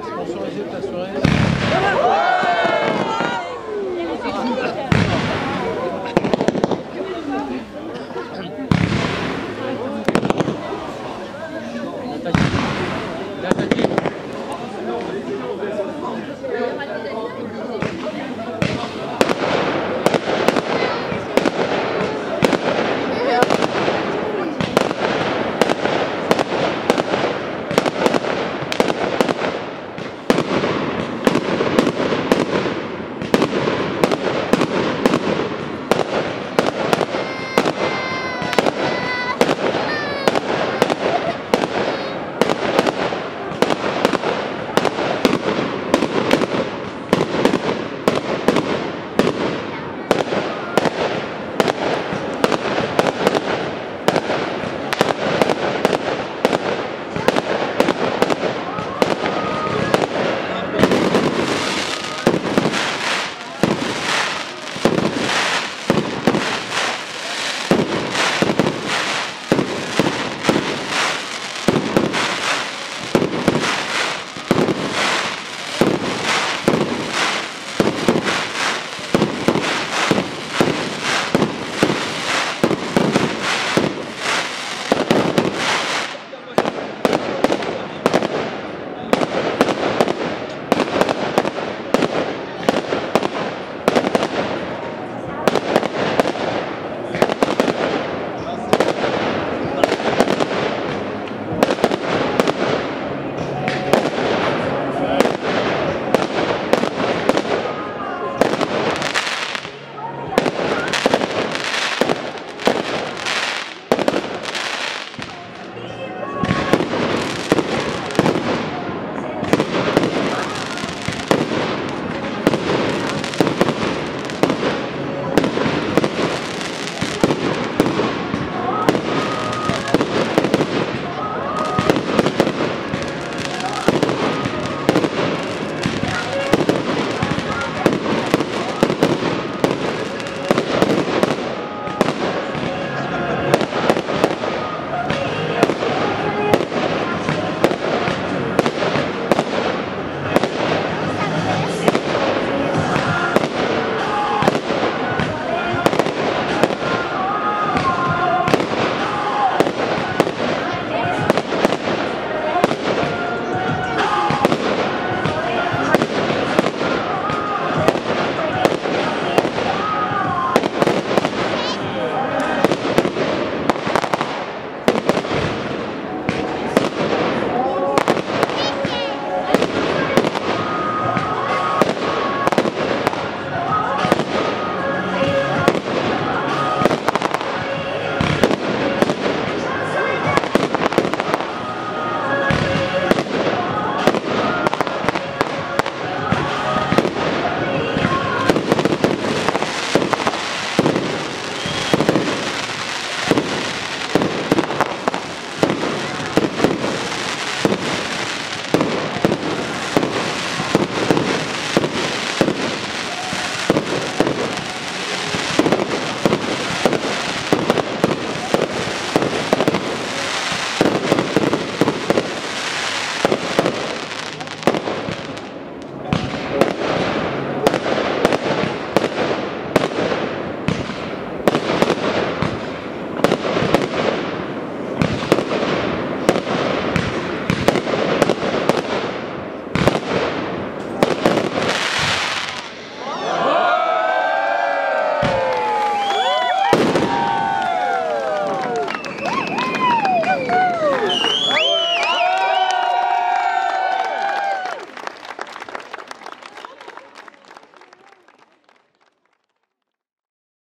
T'as sponsorisé, t'as